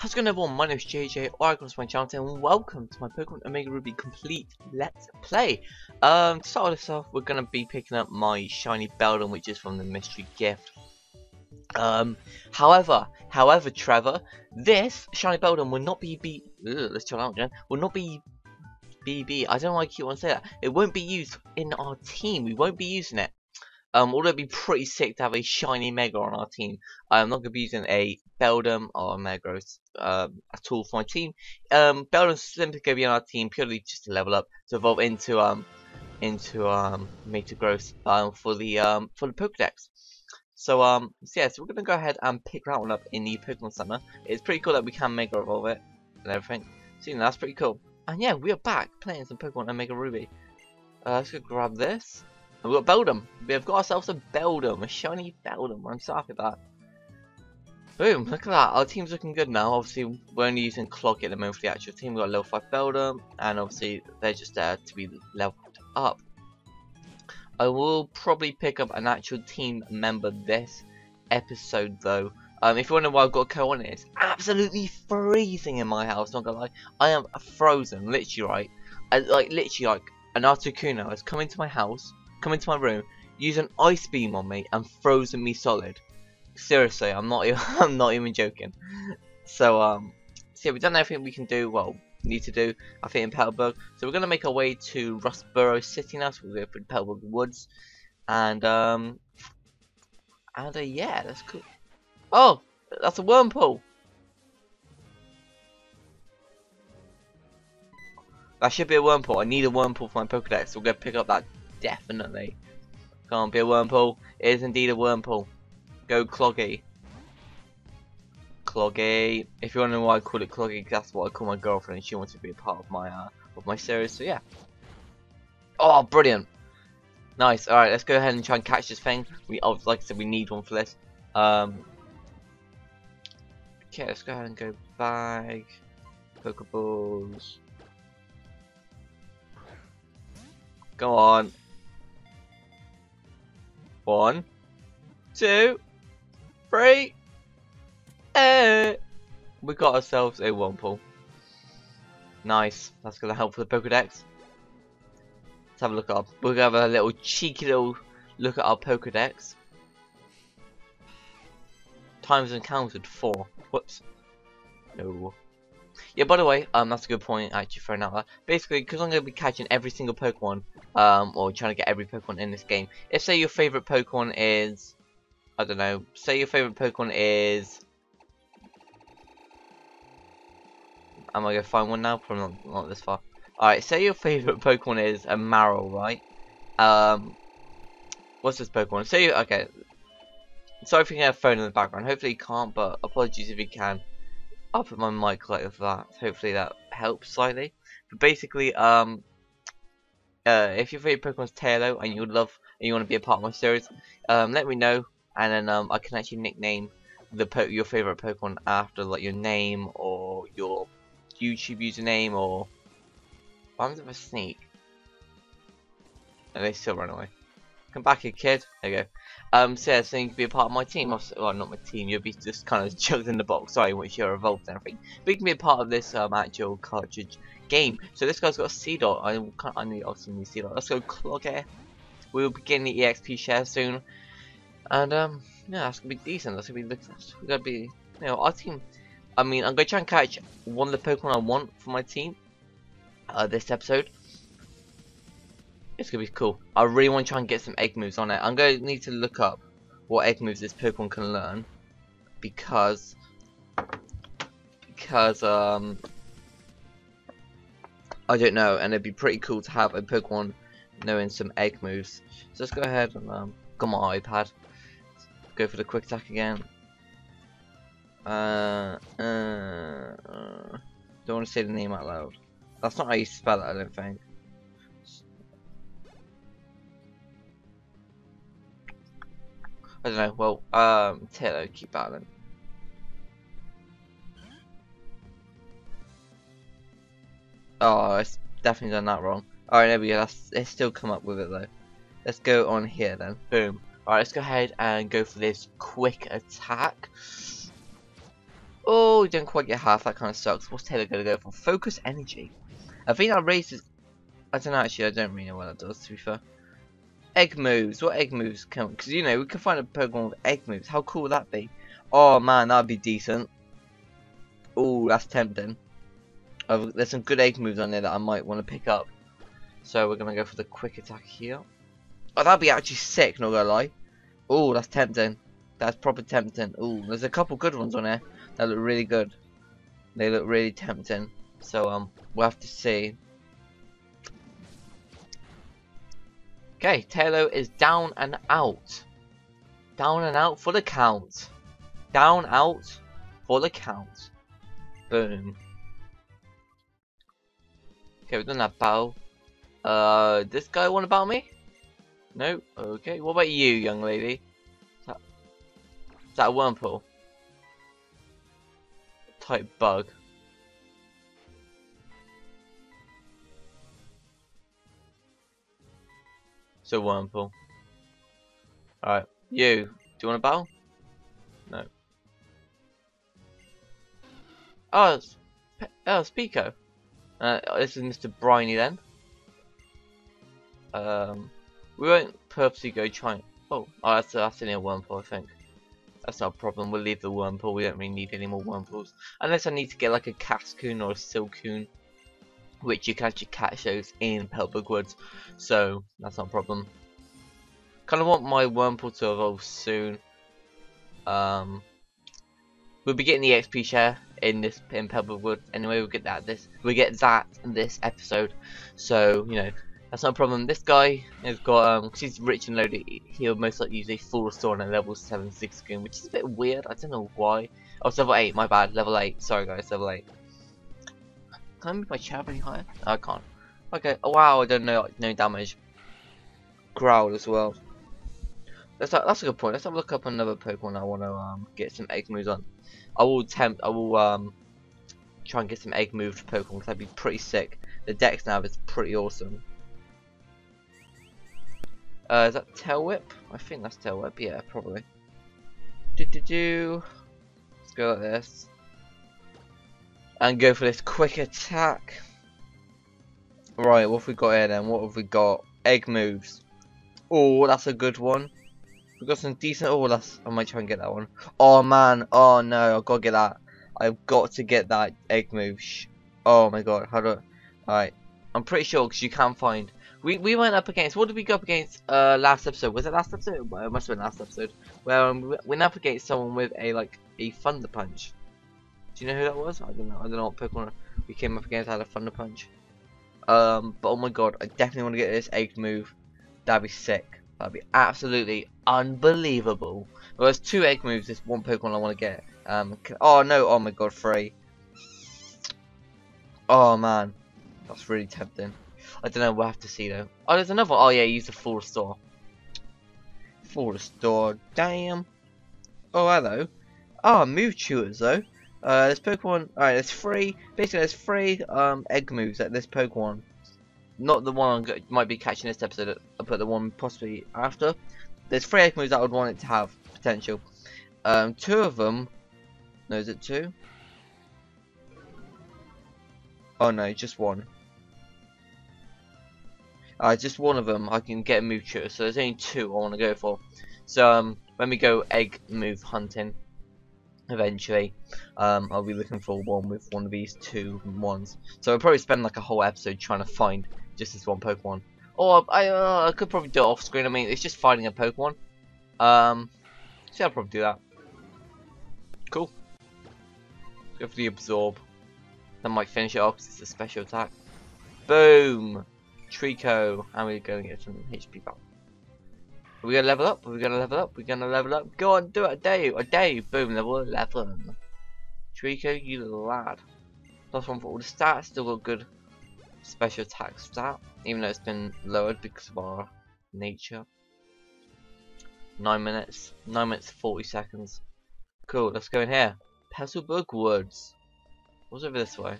How's it going everyone, my name is JJ, or welcome to my channel and welcome to my Pokemon Omega Ruby Complete Let's Play. Um, to start this off, we're going to be picking up my Shiny Beldum, which is from the Mystery Gift. Um, however, however Trevor, this Shiny Beldum will not be, be ugh, let's chill out again, will not be BB, I don't know why I keep on saying that, it won't be used in our team, we won't be using it. Um, although it'd be pretty sick to have a shiny Mega on our team, I'm not going to be using a Beldum or a Metagross um, at all for my team. Um, Beldum's simply going to be on our team purely just to level up, to evolve into um into um Metagross um, for the um for the Pokedex. So um so yeah, so we're going to go ahead and pick that one up in the Pokemon Center. It's pretty cool that we can Mega Evolve it and everything. So you know, that's pretty cool. And yeah, we are back playing some Pokemon Omega Ruby. Uh, let's go grab this. We've got Beldum. We've got ourselves a Beldum, a shiny Beldum. I'm sorry with that. Boom, look at that. Our team's looking good now. Obviously, we're only using Clock at the moment for the actual team. We've got level 5 Beldum, and obviously, they're just there to be leveled up. I will probably pick up an actual team member this episode, though. Um, if you wonder why I've got a co on it, it's absolutely freezing in my house, not gonna lie. I am frozen, literally, right? I, like, literally, like, an Articuno has come into my house, come into my room, use an ice beam on me, and frozen me solid. Seriously, I'm not even, I'm not even joking. So um, so yeah, we've done everything we can do. Well, need to do. I think in Petalburg. So we're gonna make our way to Rustboro City now. So we'll go through Petalburg Woods, and um, and uh, yeah, that's cool. Oh, that's a Wurmple. That should be a Wurmple. I need a Wurmple for my Pokedex. So we're gonna pick up that definitely. Can't be a Wurmple. It is indeed a Wurmple. Go Cloggy. Cloggy. If you want to know why I call it Cloggy, that's what I call my girlfriend. She wants to be a part of my uh, of my series. So yeah. Oh, brilliant. Nice. All right, let's go ahead and try and catch this thing. We, oh, like I said, we need one for this. Um. Okay, let's go ahead and go bag. Pokeballs. Go on. One, two, three. Eh. We got ourselves a Wurmple. Nice. That's gonna help for the Pokedex. Let's have a look at our, we're gonna have a little cheeky little look at our Pokedex. Times encountered four. Whoops. No. Yeah, by the way, um, that's a good point actually for another. Basically, because I'm going to be catching every single Pokemon, um, or trying to get every Pokemon in this game. If say your favorite Pokemon is, I don't know, say your favorite Pokemon is, am I to find one now? Probably not, not this far. Alright, say your favorite Pokemon is a Marill, right? Um, what's this Pokemon? Say, okay, sorry if you can have a phone in the background. Hopefully you can't, but apologies if you can. I'll put my mic like that. Hopefully that helps slightly. But basically, um, uh, if your favorite Pokemon is Taillow and you love and you want to be a part of my series, um, let me know, and then um, I can actually nickname the your favorite Pokemon after like your name or your YouTube username or. Why am I a sneak? And they still run away. Come back here, kid. There you go. Um, yeah, so you can be a part of my team. Well, not my team. You'll be just kind of chucked in the box. Sorry, once you're evolved and everything. But you can be a part of this um actual cartridge game. So this guy's got a Seedot. I can't. I need obviously need Seedot. Let's go Clogger. We will begin the EXP share soon. And um, yeah, that's gonna be decent. That's gonna be. We're gonna be. You know, our team. I mean, I'm gonna try and catch one of the Pokemon I want for my team. Uh, this episode. It's gonna be cool. I really want to try and get some egg moves on it. I'm gonna need to look up what egg moves this Pokemon can learn because because um I don't know, and it'd be pretty cool to have a Pokemon knowing some egg moves. So let's go ahead and um go on my iPad. Go for the quick attack again. Uh, uh, uh, don't want to say the name out loud. That's not how you spell it, I don't think. I don't know. Well, um, Taillow, keep battling. Oh, it's definitely done that wrong. Alright, there we go. That's, it's still come up with it though. Let's go on here then. Boom. Alright, let's go ahead and go for this quick attack. Oh, we didn't quite get half. That kind of sucks. What's Taillow going to go for? Focus energy. I think that raises... I don't know, actually. I don't really know what that does, to be fair. Egg moves. What egg moves come? Because, you know, we can find a Pokemon with egg moves. How cool would that be? Oh, man, that'd be decent. Oh, that's tempting. Oh, there's some good egg moves on there that I might want to pick up. So we're going to go for the quick attack here. Oh, that'd be actually sick, not gonna lie. Oh, that's tempting. That's proper tempting. Oh, there's a couple good ones on there that look really good. They look really tempting. So, um, we'll have to see. Okay, Taillow is down and out. Down and out for the count. Down, out for the count. Boom. Okay, we've done that battle. Uh, this guy want about me? No? Okay, what about you, young lady? Is that, is that a Wurmple? Type bug. So Wurmple. Alright, you. Do you want a battle? No. Oh, it's, oh, it's Peeko. Uh, this is Mr. Briney then. Um, we won't purposely go try. Oh, oh that's that's only a Wurmple, I think. That's a problem. We'll leave the Wurmple. We don't really need any more Wurmples, unless I need to get like a Cascoon or a Silcoon, which you can actually catch those in Petalburg Woods. So that's not a problem. Kind of want my Wurmple to evolve soon. Um, we'll be getting the XP share in this in Petalburg Woods. Anyway, we'll get that this we get that in this episode. So you know that's not a problem. This guy has got, um, he's rich and loaded, he'll most likely use a full restore on a level 7 6 skin, which is a bit weird. I don't know why. Oh, level 8, my bad. Level 8. Sorry, guys, level 8. Can I move my chair any higher? I can't. Okay, oh, wow, I don't know, no damage. Growl as well. That's a, that's a good point. Let's have a look up another Pokemon I want to um, get some egg moves on. I will attempt, I will um, try and get some egg moved Pokemon because that'd be pretty sick. The Dex now is pretty awesome. Uh, is that Tail Whip? I think that's Tail Whip, yeah, probably. Do do do. Let's go like this. And go for this quick attack. Right, what have we got here then? What have we got? Egg moves. Oh, that's a good one. We've got some decent. Oh, that's. I might try and get that one. Oh man. Oh no. I've got to get that. I've got to get that egg move. Oh my god. How do? I... Alright. I'm pretty sure because you can find we we went up against what did we go up against uh last episode? Was it last episode? Well, it must have been last episode. Where um, we went up against someone with a like a thunder punch. Do you know who that was? I don't know. I don't know what Pokemon we came up against I had a thunder punch. Um, but oh my god, I definitely want to get this egg move. That'd be sick. That'd be absolutely unbelievable. Well, there's two egg moves. This one Pokemon I want to get. Um, oh no! Oh my god, three. Oh man, that's really tempting. I don't know, we'll have to see though. Oh, there's another. Oh yeah, use the full restore. Full restore, damn. Oh, hello. Oh, move tutors though. Uh, this Pokemon, alright, there's three, basically there's three um, egg moves at this Pokemon. Not the one I might be catching this episode, but the one possibly after. There's three egg moves that I would want it to have potential. Um, two of them, no, is it two? Oh no, just one. Uh, just one of them I can get a move tutor, so there's only two I want to go for. So um, when we go egg move hunting, eventually, um, I'll be looking for one with one of these two ones. So I'll probably spend like a whole episode trying to find just this one Pokemon. Or I, uh, I could probably do it off screen. I mean, it's just finding a Pokemon. Um, so I'll probably do that. Cool. Go for the absorb. That might finish it off because it's a special attack. Boom! Treecko. and we're going to get some HP back. Are we gonna level up? Are we gonna level up? We're gonna level up. Go on, do it. I dare you. I dare you. Boom, level 11. Treecko, you little lad. Plus one for all the stats. Still got good special attack stat, even though it's been lowered because of our nature. 9 minutes. 9 minutes 40 seconds. Cool, let's go in here. Petalburg Woods. What's over this way?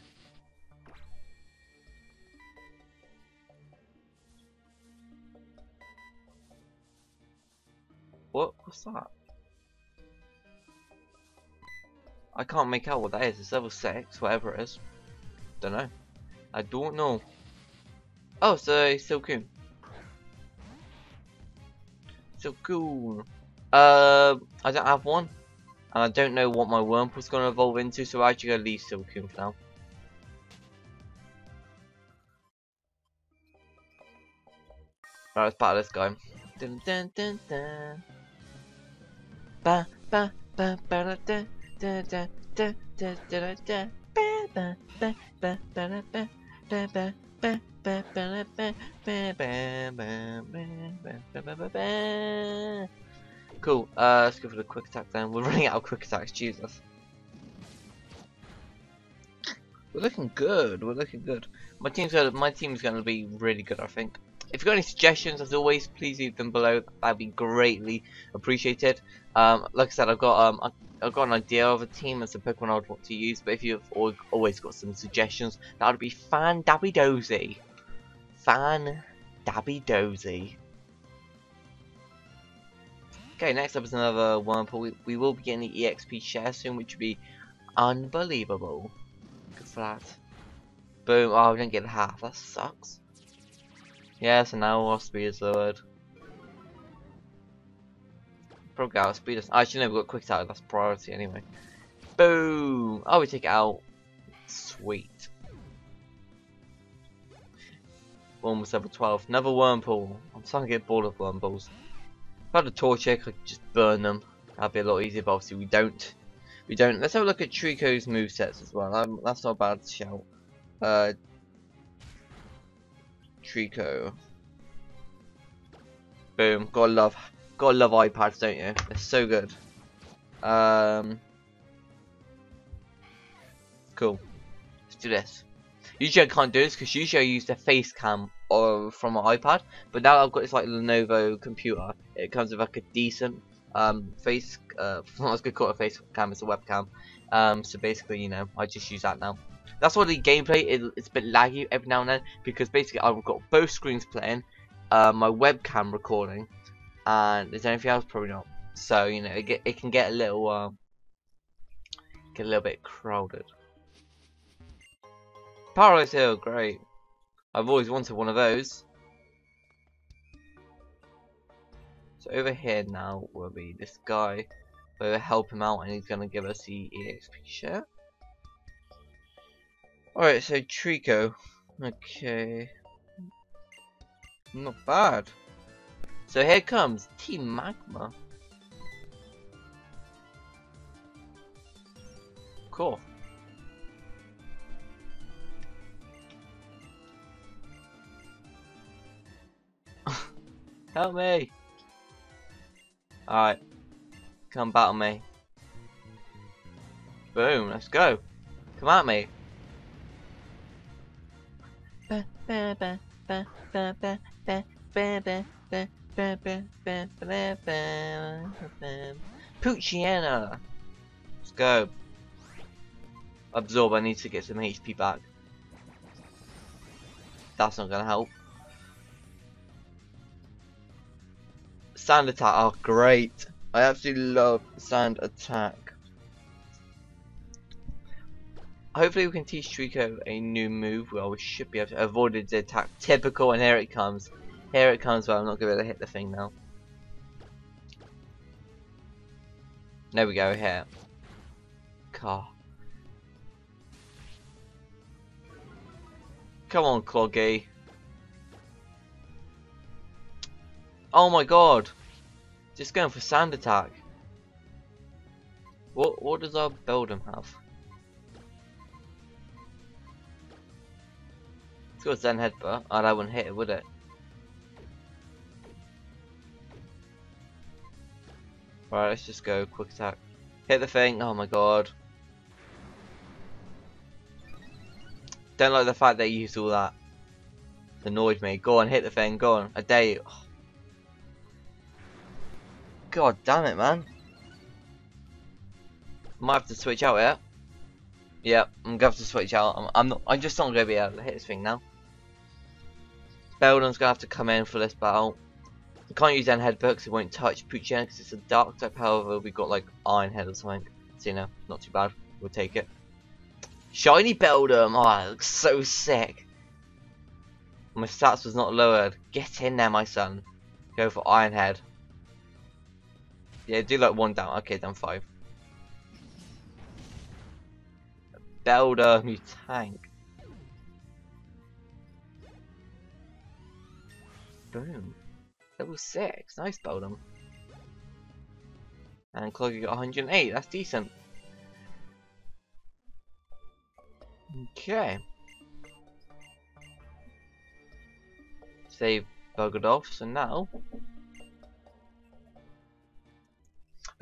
What? What's that? I can't make out what that is. It's level 6, whatever it is. Don't know. I don't know. Oh, it's a Silcoon. So cool. Uh, I don't have one. And I don't know what my Wurmple's going to evolve into, so I'm actually going to leave Silcoon for now. Alright, let's battle this guy. Dun dun dun. Ba ba ba ba da da da da da da da ba ba ba ba ba ba ba ba Cool, uh, let's go for the quick attack then. We're running out of quick attacks, Jesus. We're looking good, we're looking good. My team's gonna, my team's gonna be really good, I think. If you've got any suggestions, as always, please leave them below. That'd be greatly appreciated. Um, like I said, I've got um, I've got an idea of a team as a Pokemon I would want to use, but if you've always got some suggestions, that would be fan dabby dozy. Fan dabby dozy. Okay, next up is another Wurmple. We, we will be getting the EXP share soon, which would be unbelievable. Good for that. Boom. Oh, we didn't get half. That sucks. Yes, and now our speed is lowered. Probably our speed is. Actually, no, we've got quick attack. That's priority anyway. Boom. Oh, we take it out. Sweet. Almost level 12. Another Wurmple. I'm starting to get bored of Wurmples. If I had a torch I could just burn them. That'd be a lot easier, but obviously we don't. We don't. Let's have a look at Treecko's movesets as well. Um, that's not a bad shout. Uh, Treecko. Boom. Gotta love, gotta love iPads, don't you? They're so good. Um, cool. Let's do this. Usually I can't do this because usually I use the face cam or from my iPad, but now I've got this like Lenovo computer. It comes with like a decent um, face. Uh, I was gonna call it a face cam. It's a webcam. Um, so basically, you know, I just use that now. That's why the gameplay is it's a bit laggy every now and then because basically I've got both screens playing, uh, my webcam recording, and there's anything else probably not. So you know, it, get, it can get a little uh, get a little bit crowded. Paralyze Heal, great. I've always wanted one of those. So over here now will be this guy. We'll help him out and he's gonna give us the EXP share. Alright, so Treecko. Okay. Not bad. So here comes Team Magma. Cool. Help me! Alright. Come battle me. Boom, let's go. Come at me. Poochyena! Let's go. Absorb, I need to get some HP back. That's not gonna help. Sand attack, oh great. I absolutely love sand attack. Hopefully we can teach Treecko a new move. Well, we should be able to avoid the attack. Typical, and here it comes. Here it comes, but I'm not going to be able to hit the thing now. There we go, here. Car. Come on, Cloggy. Oh my god. Just going for sand attack. What what does our Beldum have? It's got Zen Headbutt. Oh, that wouldn't hit it, would it? Right, let's just go quick attack. Hit the thing. Oh my god. Don't like the fact they used all that. annoyed me. Go on, hit the thing. Go on. I dare you. God damn it, man. Might have to switch out here. Yep, I'm gonna have to switch out. I'm, I'm not. I'm just not gonna be able to hit this thing now. Beldum's gonna have to come in for this battle. I can't use Zen Headbutt because it won't touch Poochyena because it's a dark type. However, we got like Iron Head or something. So you know, not too bad. We'll take it. Shiny Beldum! Oh, it looks so sick. My stats was not lowered. Get in there, my son. Go for Iron Head. Yeah, do like one down. Okay, down five. Beldum, you tank. Boom. Level 6. Nice, Beldum. And Cloaky got 108. That's decent. Okay. Save buggered off, so now...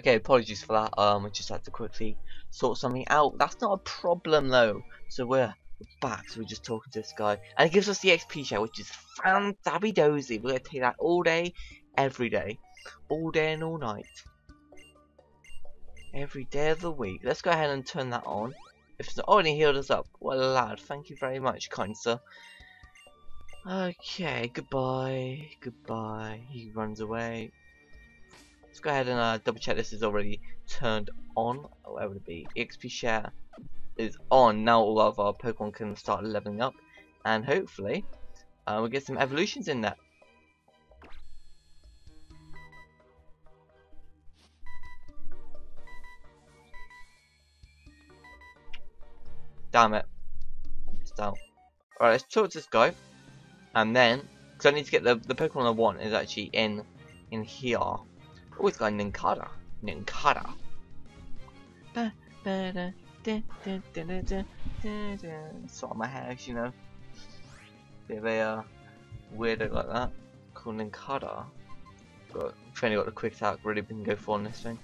Okay, apologies for that, um, I just had to quickly sort something out. That's not a problem though, so we're back, so we're just talking to this guy. And it gives us the XP share, which is fantabby dozy. We're going to take that all day, every day. All day and all night. Every day of the week. Let's go ahead and turn that on. If it's not, oh, healed us up. Well, lad. Thank you very much, kind sir. Okay, goodbye. Goodbye. He runs away. Let's go ahead and uh, double check this is already turned on. Where would it be? XP share is on. Now all of our Pokemon can start leveling up. And hopefully, uh, we'll get some evolutions in there. Damn it. Missed out. Alright, let's talk to this guy. And then, because I need to get the, the Pokemon I want is actually in in here. Oh, it's got Sort of my house, you know. Bit of a uh, weirdo like that. Called Nincada. Got, finally got the quick attack, really been go for on this thing.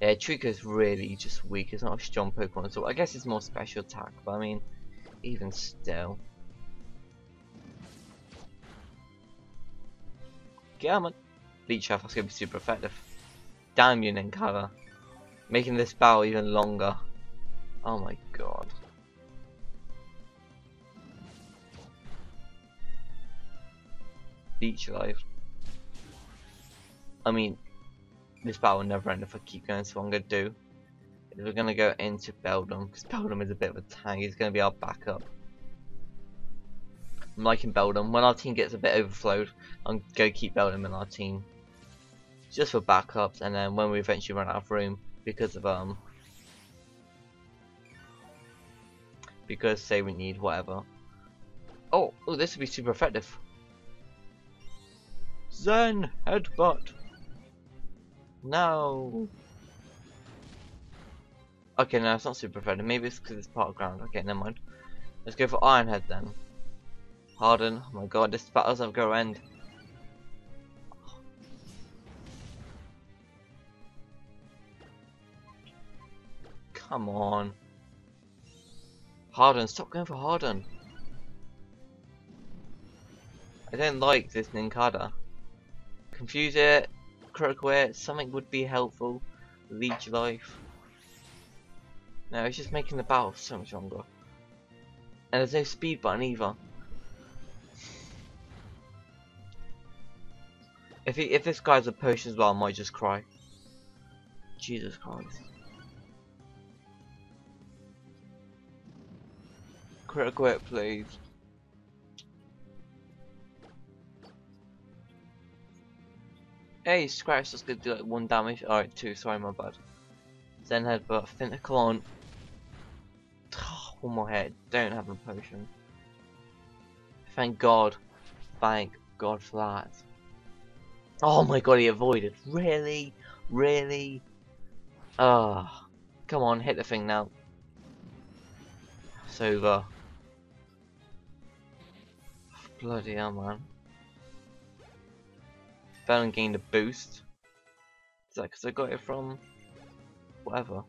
Yeah, Treecko's really just weak. It's not a strong Pokemon all. I guess it's more special attack, but I mean, even still. Get on, Leech Shaft, that's gonna be super effective. Damn you, Nincada. Making this battle even longer. Oh my god. Leech Life. I mean, this battle will never end if I keep going, so what I'm going to do we're going to go into Beldum, because Beldum is a bit of a tank, he's going to be our backup. I'm liking Beldum, when our team gets a bit overflowed, I'm going to keep Beldum in our team. Just for backups, and then when we eventually run out of room, because of, um, because say we need whatever. Oh, oh, this would be super effective. Zen Headbutt. No. Okay, no, it's not super effective. Maybe it's because it's part of ground. Okay, never mind. Let's go for Iron Head then. Harden. Oh my god, this battle's never to end. Come on. Harden, stop going for Harden. I don't like this Nincada. Confuse it, Critical it, something would be helpful. Leech life. No, it's just making the battle so much longer. And there's no speed button either. If he, if this guy's a potion as well, I might just cry. Jesus Christ. Critical hit, please. Hey, Scratch just gonna do like one damage. Alright, two, sorry, my bad. Zen Headbutt, come on. one more head, don't have a potion. Thank God. Thank God for that. Oh my god, he avoided. Really? Really? Ah, come on, hit the thing now. It's over. Bloody hell, man. Fell gained a boost. Is that because I got it from whatever?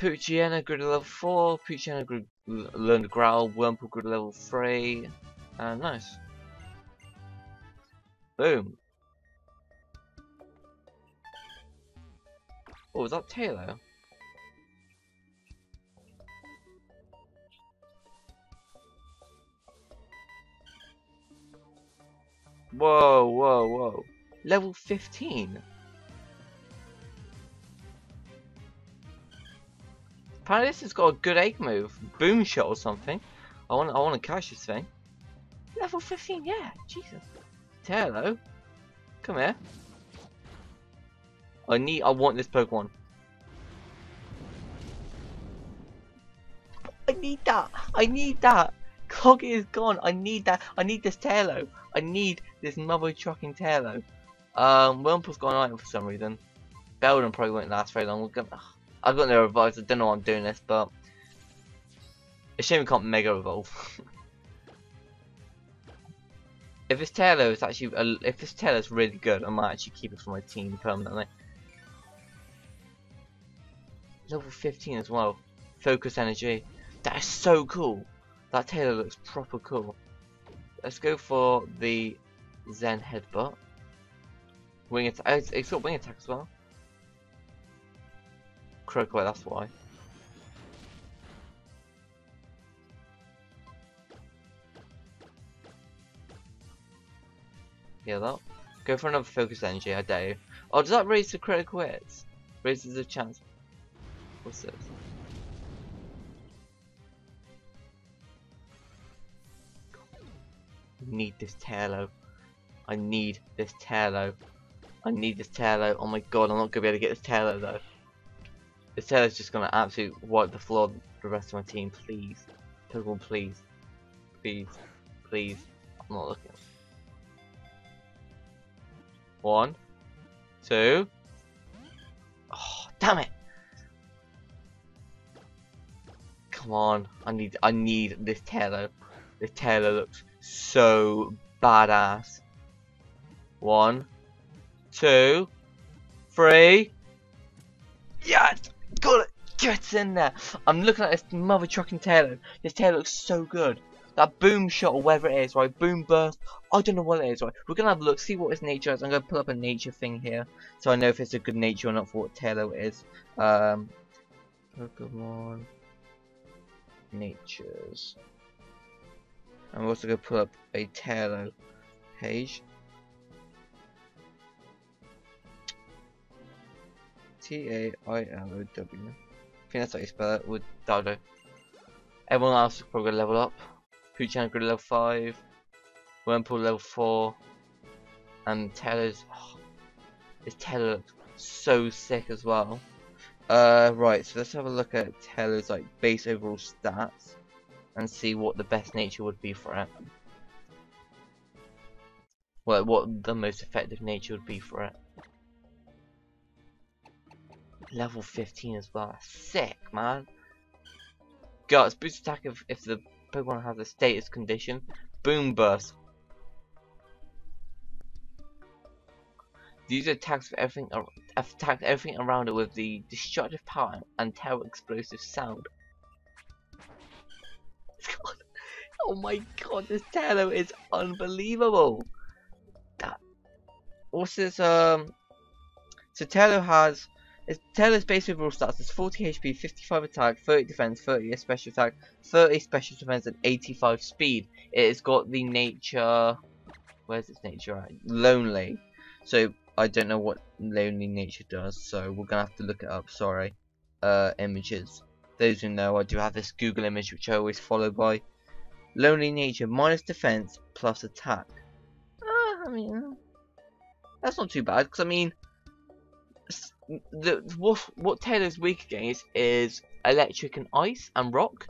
Poochyena grew to level 4, Poochyena grew, learned growl, Wurmple grew to level 3, and nice. Boom. Oh, was that Taillow? Whoa, whoa, whoa. Level 15? Apparently this has got a good egg move. Boom shot or something. I want I want to catch this thing. Level 15, yeah. Jesus. Hello. Come here. I need I want this Pokemon. I need that. I need that. Coggy is gone. I need that. I need this Taillow. I need this mother trucking Taillow. Um, Wurmple's gone item for some reason. Beldum probably won't last very long. Gonna, I've got no revives. I don't know why I'm doing this, but it's shame we can't Mega Evolve. if this Taillow is actually, a, if this Taillow is really good, I might actually keep it for my team permanently. Level 15 as well. Focus energy. That is so cool. That Taillow looks proper cool. Let's go for the Zen Headbutt. Wing attack. Oh, it's, it's got wing attack as well. Crocoy, that's why. Heal up. Go for another focus energy, I dare you. Oh, does that raise the critical hits? Raises the chance. What's this? need this Taillow. I need this Taillow. I need this Taillow. Oh my god, I'm not going to be able to get this Taillow though. This Taillow's just going to absolutely wipe the floor the rest of my team. Please. Pokemon, please. Please. Please. I'm not looking. One. Two. Oh, damn it. Come on. I need I need this Taillow. This Taillow looks so badass. One, two, three. Yes! Got it! Get in there! I'm looking at this mother trucking Taillow. This Taillow looks so good. That boom shot or whatever it is, right? Boom burst. I don't know what it is, right? We're gonna have a look, see what its nature is. I'm gonna put up a nature thing here. So I know if it's a good nature or not for what Taillow is. Um Pokemon Natures. I'm also to put up a Taillow page. T-A-I-L-O-W. I think that's how you spell it, with Dado. Everyone else is probably level up. Poochan to level 5. Wurmple level 4. And Taillow's... Oh, this Taillow looks so sick as well. Uh, right, so let's have a look at Taillow's like base overall stats and see what the best nature would be for it. Well, what the most effective nature would be for it. Level 15 as well. Sick, man. Guts, boost attack if, if the Pokemon has a status condition. Boom Burst. These attacks everything attack everything around it with the destructive power and terror explosive sound. Oh my god, this Taillow is unbelievable. That what's this um so Taillow has its Taillow's base overall stats is 40 HP, 55 attack, 30 defense, 30 special attack, 30 special defense, and 85 speed. It has got the nature where's its nature at? Lonely. So I don't know what lonely nature does, so we're gonna have to look it up, sorry. Uh images. Those who know I do have this Google image which I always follow by Lonely nature minus defense plus attack. Uh, I mean, that's not too bad because I mean, the what what Taillow's weak against is electric and ice and rock.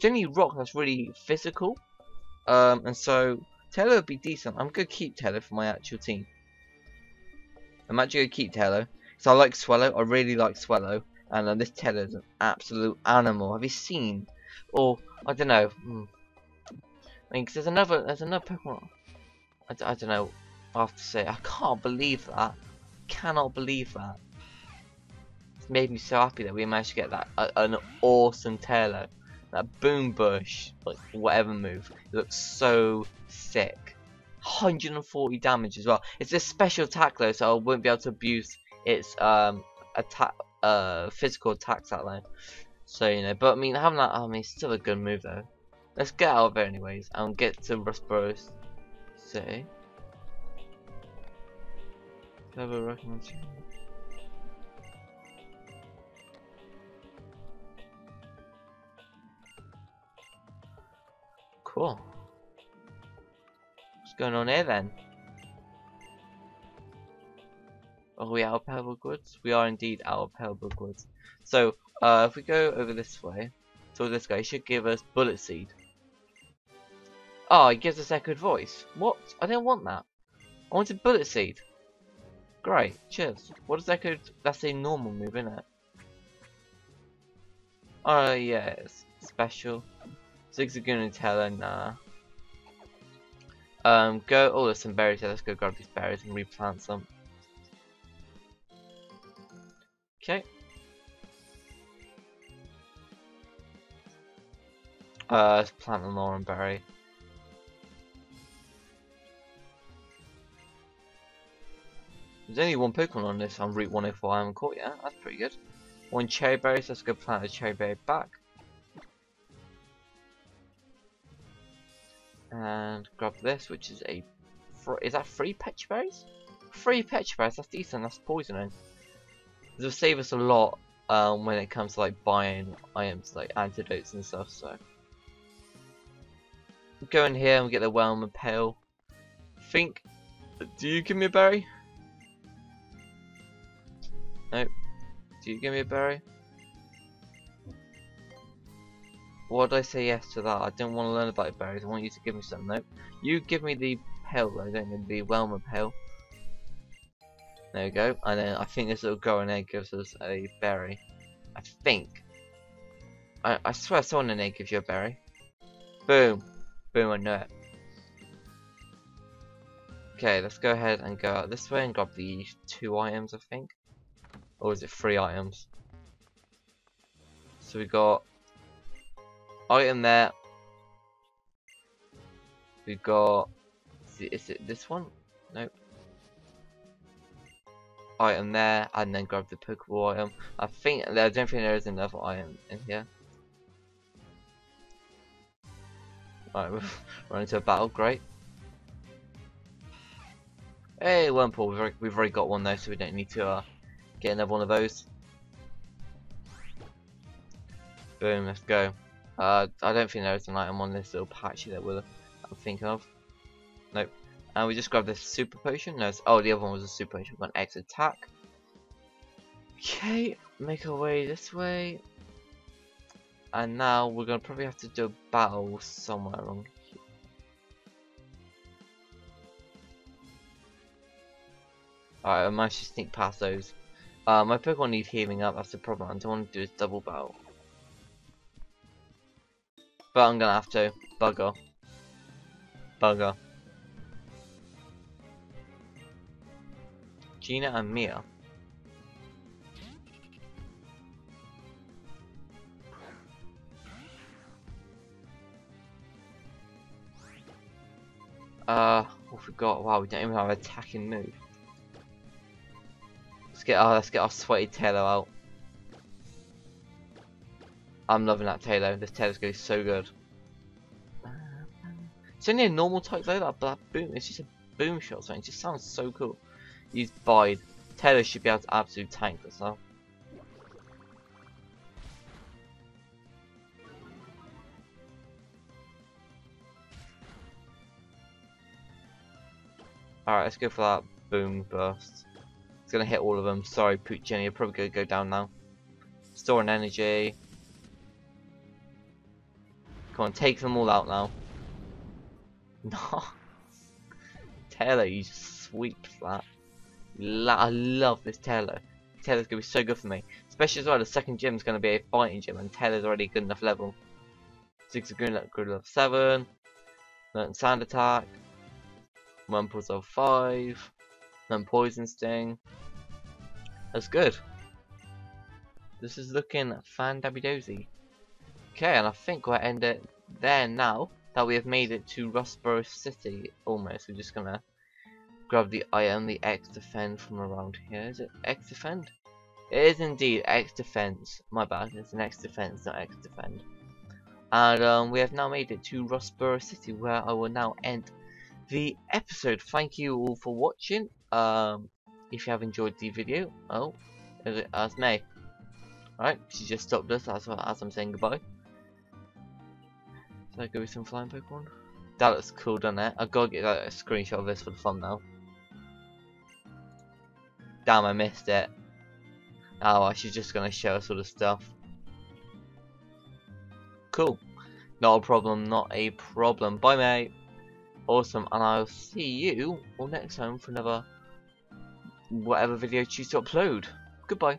Generally, rock that's really physical, um, and so Taillow would be decent. I'm gonna keep Taillow for my actual team. I'm actually gonna keep Taillow because I like Swellow. I really like Swellow, and uh, this Taillow is an absolute animal. Have you seen? Or I don't know. Hmm, I mean, cause there's another, there's another Pokemon. I, I don't know. I have to say, I can't believe that. Cannot believe that. It's made me so happy that we managed to get that uh, an awesome Taillow. That Boom Burst, like whatever move, it looks so sick. 140 damage as well. It's a special attack though, so I won't be able to abuse its um attack, uh, physical attacks that line. So you know, but I mean, having that, I mean, still a good move though. Let's get out of here anyways and get to Rustboro City. Never recognize you. Cool. What's going on here then? Are we out of Pebble Woods? We are indeed out of Pebble Woods. So, uh, if we go over this way, so this guy should give us Bullet Seed. Oh, he gives us Echoed Voice. What? I don't want that. I wanted Bullet Seed. Great, cheers. What is Echoed? That's a normal move, isn't it? Oh, yeah, it's special. Zigzagoon and Teller, nah. Um, go, oh, there's some berries here. Let's go grab these berries and replant some. Okay. Uh, let's plant the Lauren berry. There's only one Pokemon on this on Route 104 I haven't caught yet. That's pretty good. One Cheri Berry, so let's go plant a Cheri Berry back. And grab this, which is a... Is that three Pecha Berries? Three Pecha Berries, that's decent, that's poisoning. Will save us a lot um, when it comes to like buying items like antidotes and stuff, so... Go in here and get the Wailmer Pail. Think... Do you give me a berry? Nope. Do you give me a berry? Why did I say yes to that? I didn't want to learn about berries. I want you to give me some. Nope. You give me the pail though, don't you? The Wailmer Pail. There we go. And then I think this little growing egg gives us a berry. I think. I, I swear I saw an egg gives you a berry. Boom. Boom, I know it. Okay, let's go ahead and go out this way and grab the two items, I think. Or is it three items? So we got item there. We got is it, is it this one? Nope. Item there, and then grab the Pokeball item. I think I don't think there is another item in here. Alright, we've run into a battle, great. Hey, Wurmple, we've already, we've already got one though, so we don't need to uh, Get another one of those. Boom, let's go. Uh, I don't think there is an item on this little patch that we're I'm thinking of. Nope. And we just grabbed this super potion. No, oh, the other one was a super potion. We've got an X attack. Okay, make our way this way. And now we're gonna probably have to do a battle somewhere along here. Alright, I managed to sneak past those. Uh, my Pokemon need healing up, that's the problem. I don't want to do this double battle. But I'm gonna have to. Bugger. Bugger. Gina and Mia. Uh, I forgot. Wow, we don't even have an attacking move. Let's get our let's get our sweaty Taillow out. I'm loving that Taillow. This Taillow's going so good. It's only a normal type though, that, that boom. It's just a boom shot or something. It just sounds so cool. Use Bide. Taillow should be able to absolute tank this now. Alright, let's go for that boom burst. It's gonna hit all of them. Sorry, Poochyena, you're probably gonna go down now. Store an energy. Come on, take them all out now. No. Taillow, you just sweep that. I love this Taillow. Taillow's gonna be so good for me. Especially as well, the second gym's gonna be a fighting gym, and Taillow's already good enough level. Six of Green good level 7. Learn Sand Attack. Mumples of 5. Poison Sting. That's good. This is looking fan dabby dozy. Okay, and I think we'll end it there now that we have made it to Rustboro City almost. We're just gonna grab the item, the X defend from around here. Is it X defend? It is indeed X defense. My bad, it's an X defense, not X defend. And um, we have now made it to Rustboro City where I will now end the episode. Thank you all for watching. Um, if you have enjoyed the video, oh, as May. Alright, she just stopped us as, as I'm saying goodbye. So I go with some flying Pokemon. That looks cool, doesn't it? I've got to get a screenshot of this for the thumbnail. Damn, I missed it. Oh, I should just gonna show us all the stuff. Cool. Not a problem, not a problem. Bye, mate. Awesome, and I'll see you all next time for another whatever video you choose to upload. Goodbye.